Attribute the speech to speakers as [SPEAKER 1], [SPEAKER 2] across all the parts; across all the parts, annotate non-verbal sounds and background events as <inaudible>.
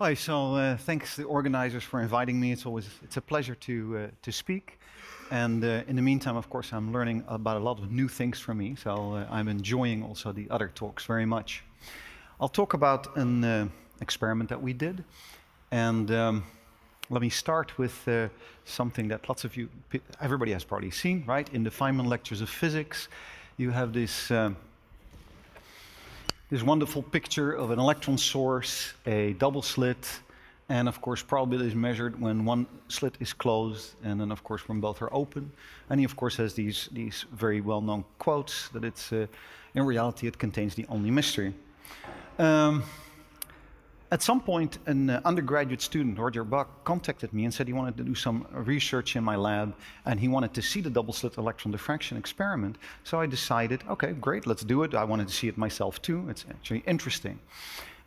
[SPEAKER 1] Hi, so uh, thanks the organizers for inviting me. It's always it's a pleasure to uh, to speak. And uh, in the meantime, of course, I'm learning about a lot of new things for me. So uh, I'm enjoying also the other talks very much. I'll talk about an uh, experiment that we did, and um, let me start with uh, something that lots of you, everybody has probably seen, right? In the Feynman lectures of physics, you have this. Um, this wonderful picture of an electron source, a double slit, and of course probability is measured when one slit is closed and then of course when both are open. And he of course has these, these very well-known quotes that it's, uh, in reality it contains the only mystery. Um, at some point, an uh, undergraduate student, Roger Bach, contacted me and said he wanted to do some research in my lab and he wanted to see the double slit electron diffraction experiment. So I decided, okay, great, let's do it. I wanted to see it myself too. It's actually interesting.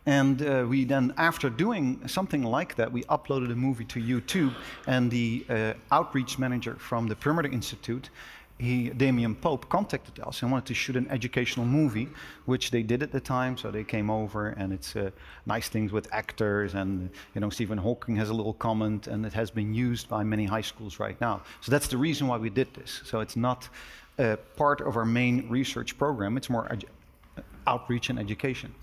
[SPEAKER 1] And uh, we then, after doing something like that, we uploaded a movie to YouTube, and the uh, outreach manager from the Perimeter Institute he, Damian Pope contacted us and wanted to shoot an educational movie, which they did at the time. So they came over, and it's uh, nice things with actors, and you know Stephen Hawking has a little comment, and it has been used by many high schools right now. So that's the reason why we did this. So it's not uh, part of our main research program. It's more outreach and education.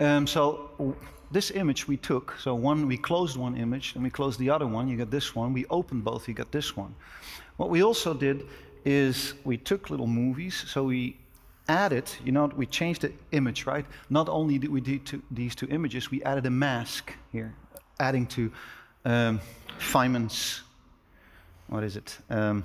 [SPEAKER 1] Um, so this image we took. So one, we closed one image, and we closed the other one. You get this one. We opened both. You get this one. What we also did is we took little movies, so we added, you know, we changed the image, right? Not only did we do two, these two images, we added a mask here, adding to um, Feynman's, what is it, um,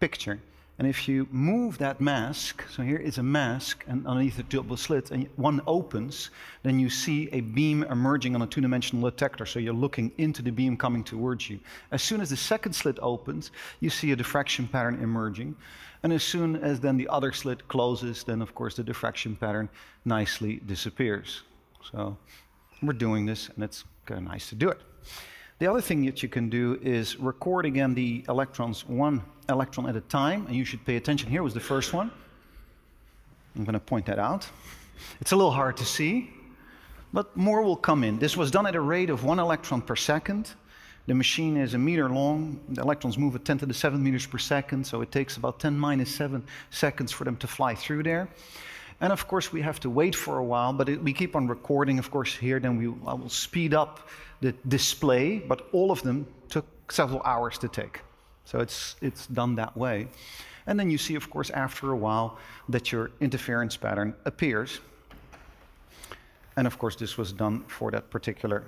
[SPEAKER 1] picture. And if you move that mask, so here is a mask, and underneath the double slit, and one opens, then you see a beam emerging on a two-dimensional detector. So you're looking into the beam coming towards you. As soon as the second slit opens, you see a diffraction pattern emerging. And as soon as then the other slit closes, then of course the diffraction pattern nicely disappears. So we're doing this, and it's kind of nice to do it. The other thing that you can do is record again the electrons one electron at a time, and you should pay attention. Here was the first one. I'm going to point that out. It's a little hard to see, but more will come in. This was done at a rate of one electron per second. The machine is a meter long. The electrons move at 10 to the 7 meters per second, so it takes about 10 minus 7 seconds for them to fly through there. And of course, we have to wait for a while, but it, we keep on recording, of course, here. Then we, I will speed up the display, but all of them took several hours to take. So it's, it's done that way. And then you see, of course, after a while that your interference pattern appears. And of course, this was done for that particular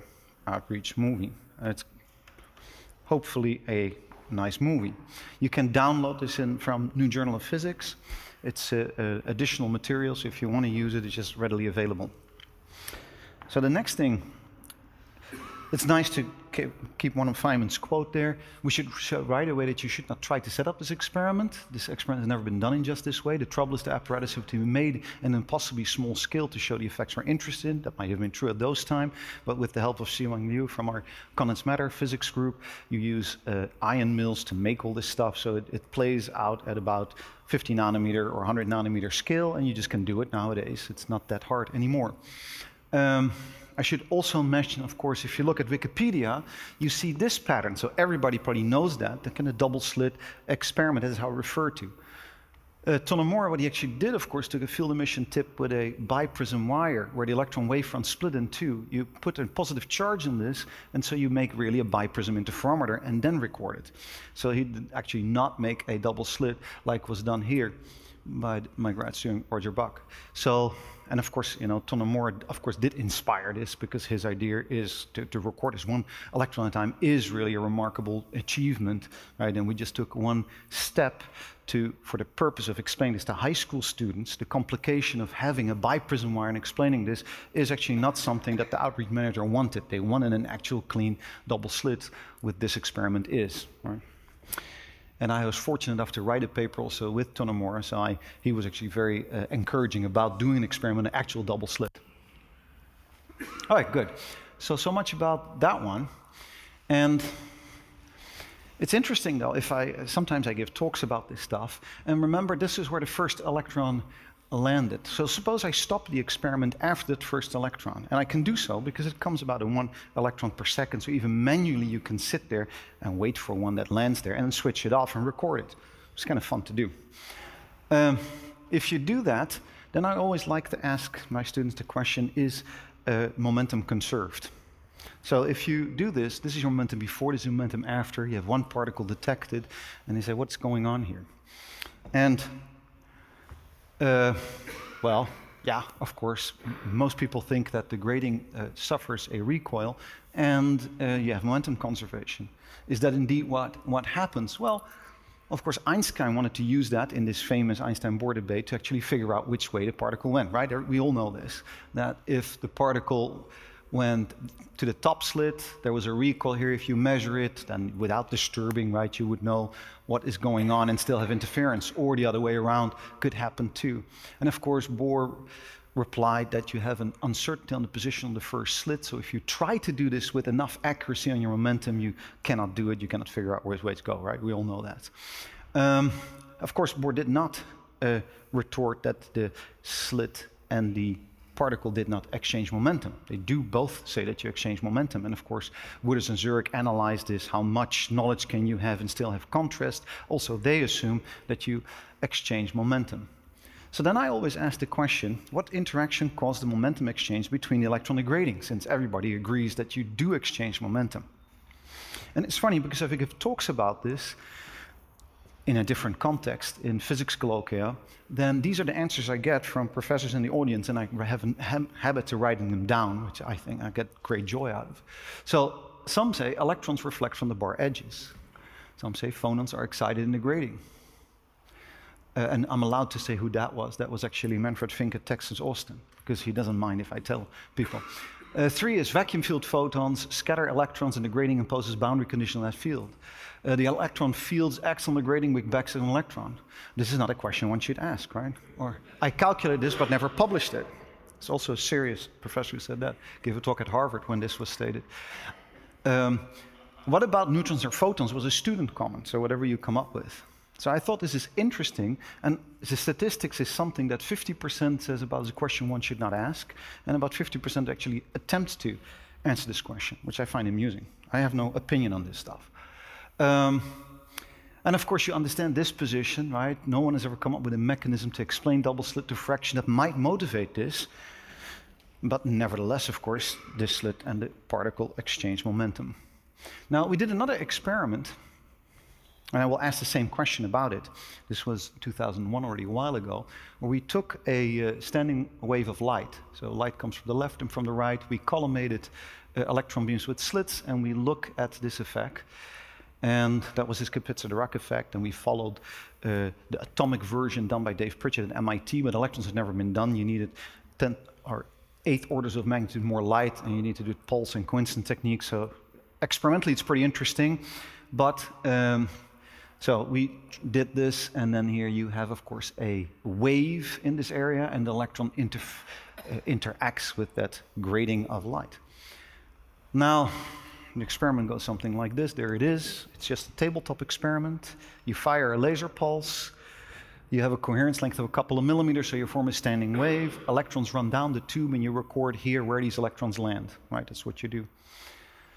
[SPEAKER 1] outreach movie. It's hopefully a nice movie. You can download this in from New Journal of Physics. It's uh, uh, additional material, so if you want to use it, it's just readily available. So the next thing it's nice to keep one of Feynman's quote there. We should show right away that you should not try to set up this experiment. This experiment has never been done in just this way. The trouble is the apparatus have to be made in an impossibly small scale to show the effects we're interested in. That might have been true at those time, but with the help of Simon Liou from our Condensed Matter physics group, you use uh, ion mills to make all this stuff. So it, it plays out at about 50 nanometer or 100 nanometer scale, and you just can do it nowadays. It's not that hard anymore. Um, I should also mention, of course, if you look at Wikipedia, you see this pattern. So everybody probably knows that, the kind of double slit experiment, that is how I refer to. Uh, what he actually did, of course, took a field emission tip with a biprism wire where the electron wavefront split in two. You put a positive charge in this, and so you make really a biprism interferometer and then record it. So he did actually not make a double slit like was done here by my grad student Roger Bach. So and of course, you know, Tonomura, of course, did inspire this because his idea is to, to record this one electron at a time is really a remarkable achievement, right? And we just took one step to, for the purpose of explaining this to high school students, the complication of having a biprism wire and explaining this is actually not something that the outreach manager wanted. They wanted an actual clean double slit with this experiment is, right? And I was fortunate enough to write a paper also with Tonomura, so I, he was actually very uh, encouraging about doing an experiment, an actual double slit. All right, good. So, so much about that one. And it's interesting though, if I, sometimes I give talks about this stuff, and remember this is where the first electron landed. So suppose I stop the experiment after that first electron, and I can do so because it comes about in one electron per second, so even manually you can sit there and wait for one that lands there and switch it off and record it. It's kind of fun to do. Um, if you do that, then I always like to ask my students the question, is uh, momentum conserved? So if you do this, this is your momentum before, this is momentum after, you have one particle detected, and they say, what's going on here? And uh, well, yeah, of course, most people think that the grating uh, suffers a recoil and uh, you have momentum conservation. Is that indeed what, what happens? Well, of course, Einstein wanted to use that in this famous Einstein-Bohr debate to actually figure out which way the particle went, right? We all know this, that if the particle went to the top slit. There was a recoil here. If you measure it, then without disturbing, right, you would know what is going on and still have interference, or the other way around could happen too. And of course, Bohr replied that you have an uncertainty on the position of the first slit. So if you try to do this with enough accuracy on your momentum, you cannot do it. You cannot figure out which way to go, right? We all know that. Um, of course, Bohr did not uh, retort that the slit and the particle did not exchange momentum. They do both say that you exchange momentum. And of course, Wootters and Zurek analyzed this. How much knowledge can you have and still have contrast? Also, they assume that you exchange momentum. So then I always ask the question, what interaction caused the momentum exchange between the electron and grating, since everybody agrees that you do exchange momentum? And it's funny because I give talks about this, in a different context, in physics colloquia, then these are the answers I get from professors in the audience, and I have a habit to writing them down, which I think I get great joy out of. So some say electrons reflect from the bar edges. Some say phonons are excited in the grating. Uh, and I'm allowed to say who that was. That was actually Manfred Fink at Texas Austin, because he doesn't mind if I tell people. Uh, three is vacuum field photons scatter electrons and the grating imposes boundary condition on that field. Uh, the electron fields acts on the grating which backs an electron. This is not a question one should ask, right? Or I calculated this but never published it. It's also a serious professor who said that. Gave a talk at Harvard when this was stated. Um, what about neutrons or photons was a student comment, so whatever you come up with. So I thought this is interesting, and the statistics is something that 50% says about the question one should not ask, and about 50% actually attempts to answer this question, which I find amusing. I have no opinion on this stuff. Um, and of course, you understand this position, right? No one has ever come up with a mechanism to explain double slit diffraction that might motivate this. But nevertheless, of course, this slit and the particle exchange momentum. Now, we did another experiment and I will ask the same question about it. This was 2001, already a while ago, where we took a uh, standing wave of light. So light comes from the left and from the right. We collimated uh, electron beams with slits, and we look at this effect. And that was this Kapitza-Dirac effect, and we followed uh, the atomic version done by Dave Pritchard at MIT, but electrons had never been done. You needed 10 or 8 orders of magnitude more light, and you need to do pulse and coincidence techniques. So experimentally, it's pretty interesting, but um, so we did this, and then here you have, of course, a wave in this area, and the electron uh, interacts with that grating of light. Now, the experiment goes something like this. There it is. It's just a tabletop experiment. You fire a laser pulse. You have a coherence length of a couple of millimeters, so you form a standing wave. Electrons run down the tube, and you record here where these electrons land. Right? That's what you do.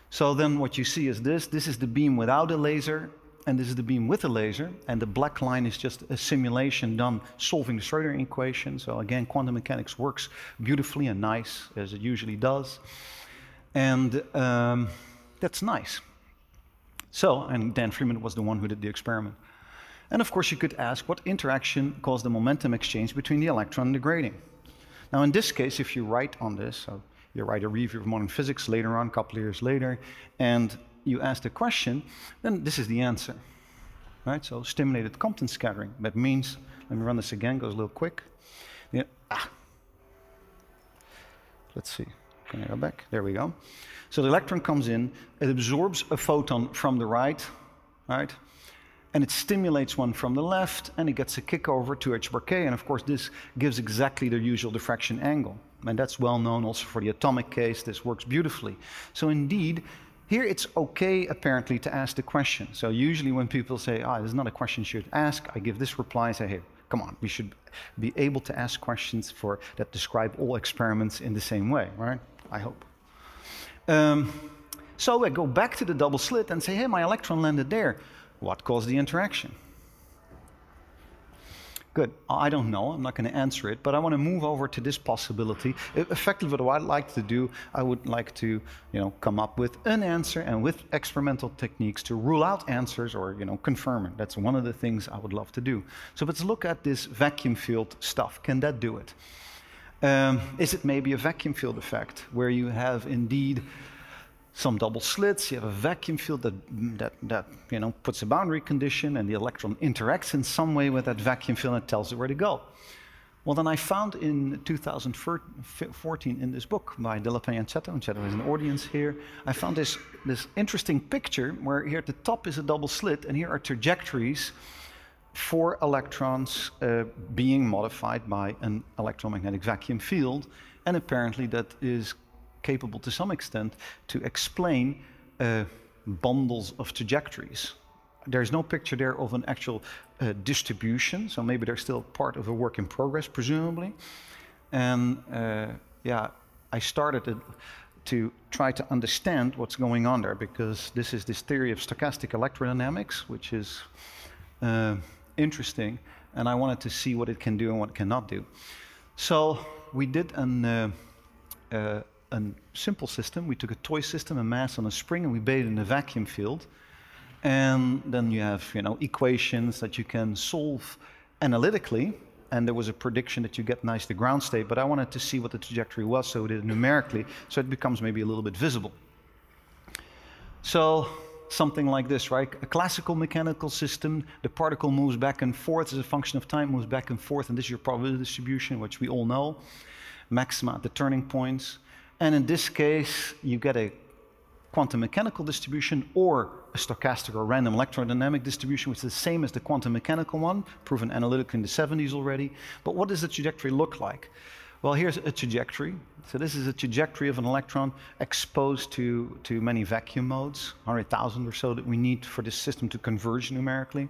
[SPEAKER 1] So then what you see is this. This is the beam without a laser and this is the beam with a laser, and the black line is just a simulation done solving the Schrodinger equation. So again, quantum mechanics works beautifully and nice, as it usually does. And um, that's nice. So, and Dan Freimund was the one who did the experiment. And of course, you could ask what interaction caused the momentum exchange between the electron and the grating. Now, in this case, if you write on this, so you write a review of modern physics later on, a couple of years later, and you ask a question, then this is the answer. Right? So stimulated Compton scattering. That means, let me run this again, goes a little quick. Yeah, ah. Let's see. Can I go back? There we go. So the electron comes in, it absorbs a photon from the right, right? And it stimulates one from the left, and it gets a kick over to h bar k. And of course, this gives exactly the usual diffraction angle. And that's well known also for the atomic case. This works beautifully. So indeed, here it's okay, apparently, to ask the question. So usually when people say, ah, oh, this is not a question you should ask, I give this reply, I say, hey, come on, we should be able to ask questions for that describe all experiments in the same way, right? I hope. Um, so I go back to the double slit and say, hey, my electron landed there. What caused the interaction? Good. I don't know. I'm not going to answer it, but I want to move over to this possibility. Effectively, what I'd like to do, I would like to, you know, come up with an answer and with experimental techniques to rule out answers or, you know, confirm it. That's one of the things I would love to do. So let's look at this vacuum field stuff. Can that do it? Um, is it maybe a vacuum field effect where you have indeed some double slits, you have a vacuum field that, that, that you know, puts a boundary condition and the electron interacts in some way with that vacuum field and tells it where to go. Well, then I found in 2014 in this book by De La Peña and Cetto, and Cetto is an audience here, I found this, this interesting picture where here at the top is a double slit and here are trajectories for electrons uh, being modified by an electromagnetic vacuum field. And apparently that is capable to some extent to explain uh, bundles of trajectories. There's no picture there of an actual uh, distribution, so maybe they're still part of a work in progress, presumably. And uh, yeah, I started to, try to understand what's going on there because this is this theory of stochastic electrodynamics, which is uh, interesting, and I wanted to see what it can do and what it cannot do. So we did an uh, uh, a simple system. We took a toy system, a mass on a spring, and we bathed in a vacuum field. And then you have, you know, equations that you can solve analytically. And there was a prediction that you get nice the ground state, but I wanted to see what the trajectory was, so we did it numerically, so it becomes maybe a little bit visible. So something like this, right? A classical mechanical system, the particle moves back and forth as a function of time, moves back and forth, and this is your probability distribution, which we all know. Maxima at the turning points. And in this case, you get a quantum mechanical distribution or a stochastic or random electrodynamic distribution, which is the same as the quantum mechanical one, proven analytically in the 70s already. But what does the trajectory look like? Well, here's a trajectory. So this is a trajectory of an electron exposed to, to many vacuum modes, 100,000 or so that we need for this system to converge numerically.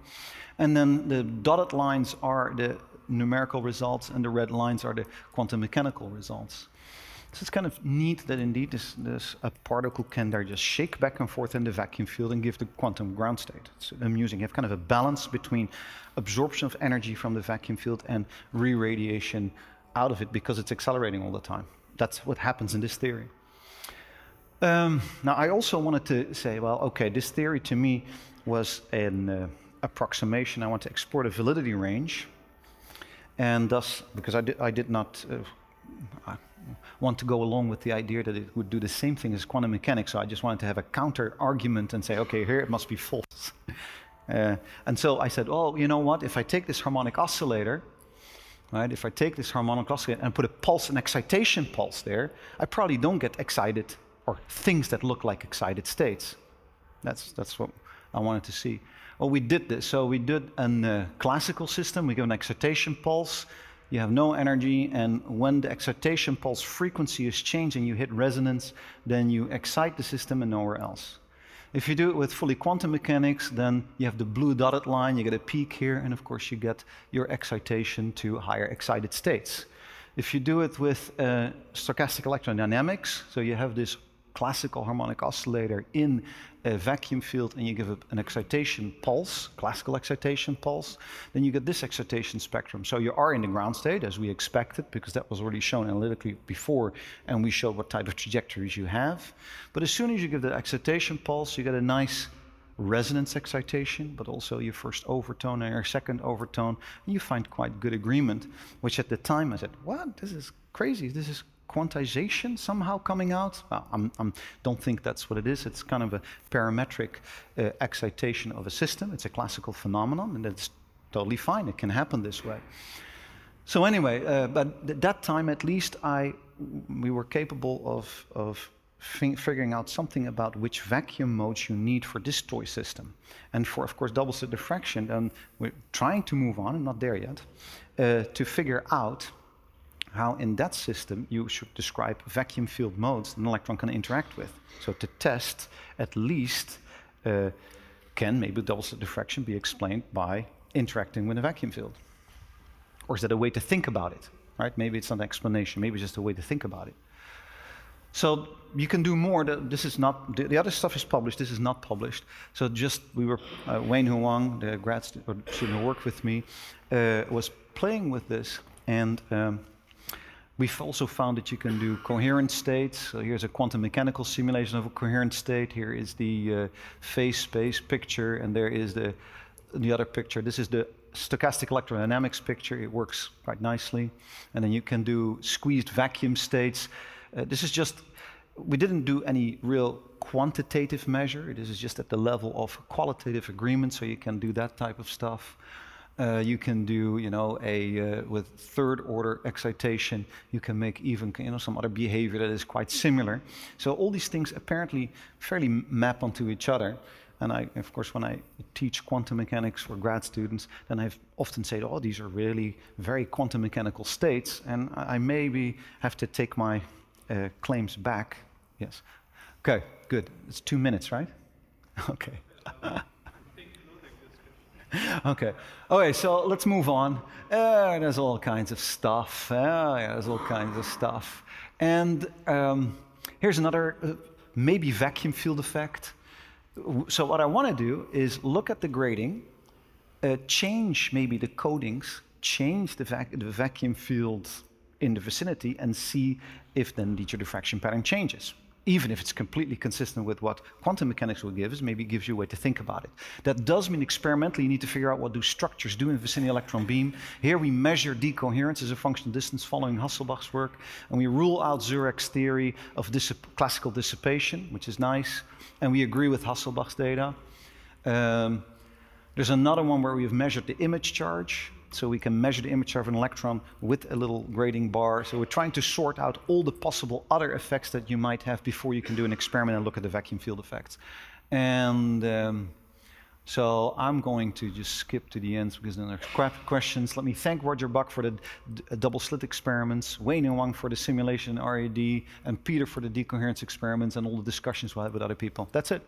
[SPEAKER 1] And then the dotted lines are the numerical results and the red lines are the quantum mechanical results. So it's kind of neat that indeed this, this a particle can there just shake back and forth in the vacuum field and give the quantum ground state. It's amusing. You have kind of a balance between absorption of energy from the vacuum field and re-radiation out of it because it's accelerating all the time. That's what happens in this theory. Um, now, I also wanted to say, well, okay, this theory to me was an uh, approximation. I want to export a validity range. And thus, because I did, I did not, uh, want to go along with the idea that it would do the same thing as quantum mechanics. So I just wanted to have a counter argument and say, okay, here it must be false. <laughs> uh, and so I said, oh, you know what? If I take this harmonic oscillator, right, if I take this harmonic oscillator and put a pulse, an excitation pulse there, I probably don't get excited or things that look like excited states. That's, that's what I wanted to see. Well, we did this. So we did a uh, classical system. We give an excitation pulse you have no energy, and when the excitation pulse frequency is changed and you hit resonance, then you excite the system and nowhere else. If you do it with fully quantum mechanics, then you have the blue dotted line, you get a peak here, and of course you get your excitation to higher excited states. If you do it with uh, stochastic electrodynamics, so you have this classical harmonic oscillator in a vacuum field and you give an excitation pulse, classical excitation pulse, then you get this excitation spectrum. So you are in the ground state as we expected because that was already shown analytically before and we showed what type of trajectories you have. But as soon as you give the excitation pulse, you get a nice resonance excitation, but also your first overtone and your second overtone. And you find quite good agreement, which at the time I said, what, this is crazy, this is quantization somehow coming out. I don't think that's what it is. It's kind of a parametric uh, excitation of a system. It's a classical phenomenon, and it's totally fine. It can happen this way. So anyway, uh, but at that time at least, I we were capable of of figuring out something about which vacuum modes you need for this toy system. And for, of course, double slit diffraction, and we're trying to move on, I'm not there yet, uh, to figure out how in that system you should describe vacuum field modes an electron can interact with. So to test, at least, uh, can maybe double slit diffraction be explained by interacting with a vacuum field? Or is that a way to think about it? Right? Maybe it's not an explanation, maybe it's just a way to think about it. So you can do more. This is not the, other stuff is published. This is not published. So just we were uh, Wayne Huang, the grad student who worked with me, uh, was playing with this, and um, we've also found that you can do coherent states. So here's a quantum mechanical simulation of a coherent state. Here is the uh, phase space picture, and there is the the other picture. This is the stochastic electrodynamics picture. It works quite nicely, and then you can do squeezed vacuum states. Uh, this is just, we didn't do any real quantitative measure. This is just at the level of qualitative agreement, so you can do that type of stuff. Uh, you can do, you know, a uh, with third order excitation. You can make even, you know, some other behavior that is quite similar. So all these things apparently fairly map onto each other. And I, of course, when I teach quantum mechanics for grad students, then I often say, "Oh, these are really very quantum mechanical states," and I maybe have to take my uh, claims back. Yes. Okay, good. It's two minutes, right? <laughs> okay. <laughs> <laughs> okay. Okay, so let's move on. Uh, there's all kinds of stuff. Uh, yeah, there's all kinds of stuff. And um, here's another uh, maybe vacuum field effect. So what I want to do is look at the grating, uh, change maybe the coatings, change the, vac the vacuum field in the vicinity and see if then the diffraction pattern changes. Even if it's completely consistent with what quantum mechanics will give us, maybe gives you a way to think about it. That does mean experimentally you need to figure out what do structures do in the vicinity electron beam. Here we measure decoherence as a function of distance following Hasselbach's work, and we rule out Zurek's theory of dissip classical dissipation, which is nice, and we agree with Hasselbach's data. Um, there's another one where we have measured the image charge, so we can measure the image of an electron with a little grating bar. So we're trying to sort out all the possible other effects that you might have before you can do an experiment and look at the vacuum field effects. And um, so I'm going to just skip to the end because then there's questions. Let me thank Roger Bach for the double slit experiments, Wayne Huang for the simulation RAD, and Peter for the decoherence experiments and all the discussions we'll have with other people. That's it.